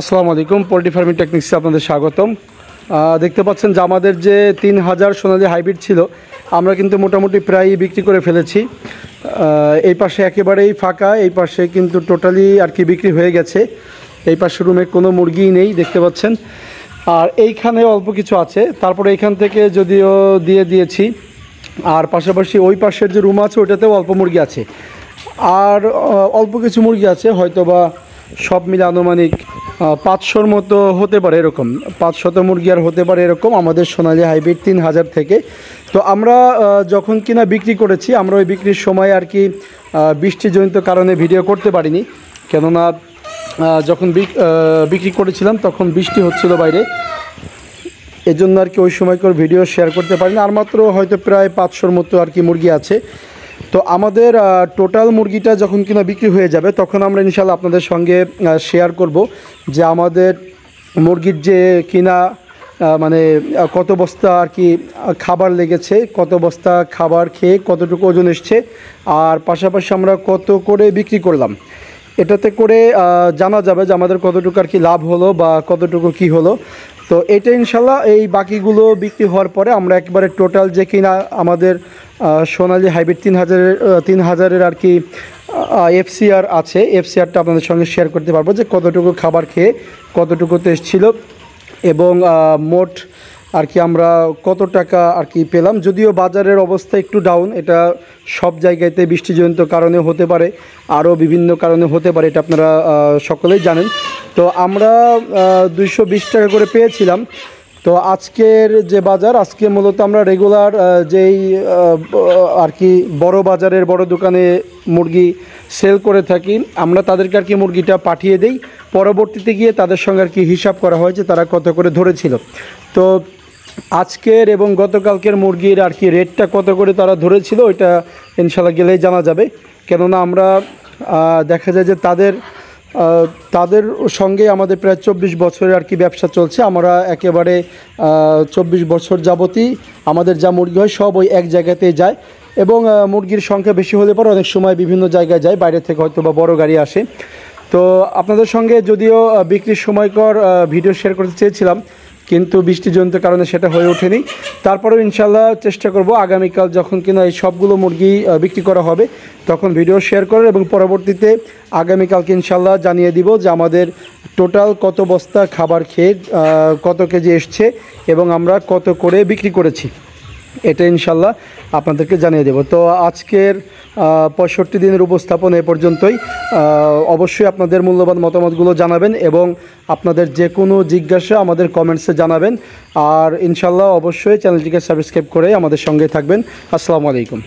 আসসালামু আলাইকুম, poultry farming টেকনিক্সে আপনাদের স্বাগতম। দেখতে পাচ্ছেন যে আমাদের যে তিন হাজার সোনালি হাইব্রিড ছিল, আমরা কিন্তু মোটামুটি প্রায় বিক্রি করে ফেলেছি। এই পাশে একেবারেই ফাঁকা, এই পাশে কিন্তু টোটালি আর কি বিক্রি হয়ে গেছে। এই পাশে রুমে কোনো মুরগিই নেই, দেখতে পাচ্ছেন। আর এইখানে অল্প কিছু আছে, তারপরে এইখান থেকে যদিও দিয়ে দিয়েছি, আর পাশাপাশি ওই পাশের যে রুম আছে ওইটাতেও অল্প মুরগি আছে। আর অল্প কিছু মুরগি আছে হয়তো বা সব মিলে আনুমানিক পাঁচশোর মতো হতে পারে এরকম। পাঁচশত মুরগি আর হতে পারে এরকম আমাদের সোনালি হাইব্রিড তিন হাজার থেকে। তো আমরা যখন কিনা বিক্রি করেছি, আমরা ওই বিক্রির সময় আর কি বৃষ্টিজনিত কারণে ভিডিও করতে পারিনি। কেননা যখন বিক- বিক্রি করেছিলাম, তখন বৃষ্টি হচ্ছিল বাইরে। এই জন্য আর কি ওই সময় সময়কার ভিডিও শেয়ার করতে পারি না আর মাত্র হয়তো প্রায় পাঁচশোর মতো আর কি মুরগি আছে। তো আমাদের টোটাল মুরগিটা যখন কিনা বিক্রি হয়ে যাবে, তখন আমরা ইনশাল্লাহ আপনাদের সঙ্গে শেয়ার করব যে আমাদের মুরগির যে কিনা মানে কত বস্তা আর কি খাবার লেগেছে, কত বস্তা খাবার খেয়ে কতটুকু ওজন এসছে, আর পাশাপাশি আমরা কত করে বিক্রি করলাম। এটাতে করে জানা যাবে যে আমাদের কতটুকু আর কি লাভ হলো বা কতটুকু কি হলো। তো এটা ইনশাল্লাহ এই বাকিগুলো বিক্রি হওয়ার পরে আমরা একবারে টোটাল যে কিনা আমাদের সোনালি হাইব্রিড তিন হাজারের তিন হাজারের আর কি এফসিআর আছে। এফসিআরটা আপনাদের সঙ্গে শেয়ার করতে পারব যে কতটুকু খাবার খেয়ে কতটুকু টেস্ট ছিল এবং মোট আর কি আমরা কত টাকা আর কি পেলাম। যদিও বাজারের অবস্থা একটু ডাউন এটা সব জায়গাতে বৃষ্টিজনিত কারণে হতে পারে, আরও বিভিন্ন কারণে হতে পারে, এটা আপনারা সকলেই জানেন। তো আমরা দুইশো বিশ টাকা করে পেয়েছিলাম। তো আজকের যে বাজার, আজকে মূলত আমরা রেগুলার যেই আর কি বড় বাজারের বড় দোকানে মুরগি সেল করে থাকি, আমরা তাদেরকে আর কি মুরগিটা পাঠিয়ে দেই। পরবর্তীতে গিয়ে তাদের সঙ্গে আর কি হিসাব করা হয় যে তারা কত করে ধরেছিল। তো আজকের এবং গতকালকের মুরগির আর কি রেটটা কত করে তারা ধরেছিল, ওইটা ইনশাল্লাহ গেলেই জানা যাবে। কেননা আমরা দেখা যায় যে তাদের তাদের সঙ্গে আমাদের প্রায় চব্বিশ বছরের আর কি ব্যবসা চলছে। আমরা একেবারে চব্বিশ বছর যাবতই আমাদের যা মুরগি হয় সব ওই এক জায়গাতেই যায় এবং মুরগির সংখ্যা বেশি হলে পরে অনেক সময় বিভিন্ন জায়গায় যায়, বাইরে থেকে হয়তো বা বড় গাড়ি আসে। তো আপনাদের সঙ্গে যদিও বিক্রির সময়কর ভিডিও শেয়ার করতে চেয়েছিলাম কিন্তু বৃষ্টিজনিত কারণে সেটা হয়ে ওঠেনি। তারপরেও ইনশাল্লাহ চেষ্টা করব আগামীকাল যখন কিনা এই সবগুলো মুরগি বিক্রি করা হবে, তখন ভিডিও শেয়ার করার এবং পরবর্তীতে আগামীকালকে ইনশাল্লাহ জানিয়ে দিব যে আমাদের টোটাল কত বস্তা খাবার খেয়ে কত কেজি এসছে এবং আমরা কত করে বিক্রি করেছি। এটা ইনশাল্লাহ আপনাদেরকে জানিয়ে দেব। তো আজকের পঁয়ষট্টি দিনের উপস্থাপন এ পর্যন্তই। অবশ্যই আপনাদের মূল্যবান মতামতগুলো জানাবেন এবং আপনাদের যে কোনো জিজ্ঞাসা আমাদের কমেন্টসে জানাবেন। আর ইনশাল্লাহ অবশ্যই চ্যানেলটিকে সাবস্ক্রাইব করে আমাদের সঙ্গে থাকবেন। আসসালামু আলাইকুম।